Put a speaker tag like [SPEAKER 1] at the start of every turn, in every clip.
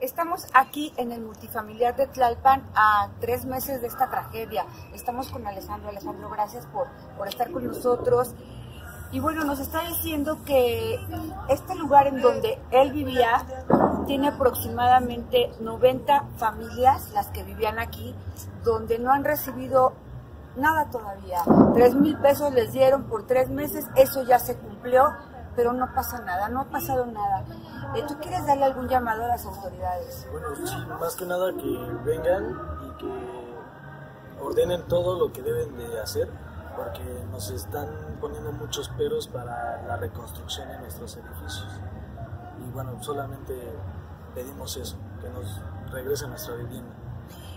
[SPEAKER 1] Estamos aquí en el multifamiliar de Tlalpan a tres meses de esta tragedia. Estamos con Alejandro. Alejandro, gracias por, por estar con nosotros. Y bueno, nos está diciendo que este lugar en donde él vivía tiene aproximadamente 90 familias, las que vivían aquí, donde no han recibido nada todavía. Tres mil pesos les dieron por tres meses, eso ya se cumplió, pero no pasa nada, no ha pasado nada. Eh, ¿Tú quieres darle algún llamado a las autoridades?
[SPEAKER 2] Bueno, sí, más que nada que vengan y que ordenen todo lo que deben de hacer, porque nos están poniendo muchos peros para la reconstrucción de nuestros edificios. Y bueno, solamente pedimos eso, que nos regrese nuestra vivienda.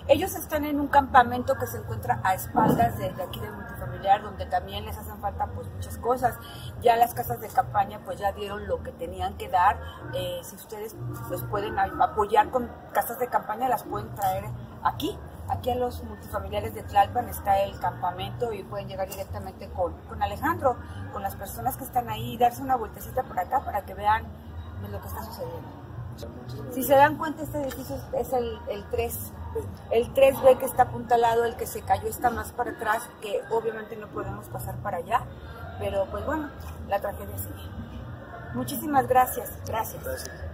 [SPEAKER 1] Ellos están en un campamento que se encuentra a espaldas de, de aquí del multifamiliar, donde también les hacen falta pues muchas cosas. Ya las casas de campaña pues ya dieron lo que tenían que dar. Eh, si ustedes pueden apoyar con casas de campaña, las pueden traer aquí. Aquí a los multifamiliares de Tlalpan está el campamento y pueden llegar directamente con, con Alejandro, con las personas que están ahí, darse una vueltecita por acá para que vean lo que está sucediendo. Si se dan cuenta, este edificio es el, el 3. El 3B que está apuntalado, el que se cayó está más para atrás, que obviamente no podemos pasar para allá, pero pues bueno, la tragedia sigue. Muchísimas gracias, gracias.
[SPEAKER 2] Gracias.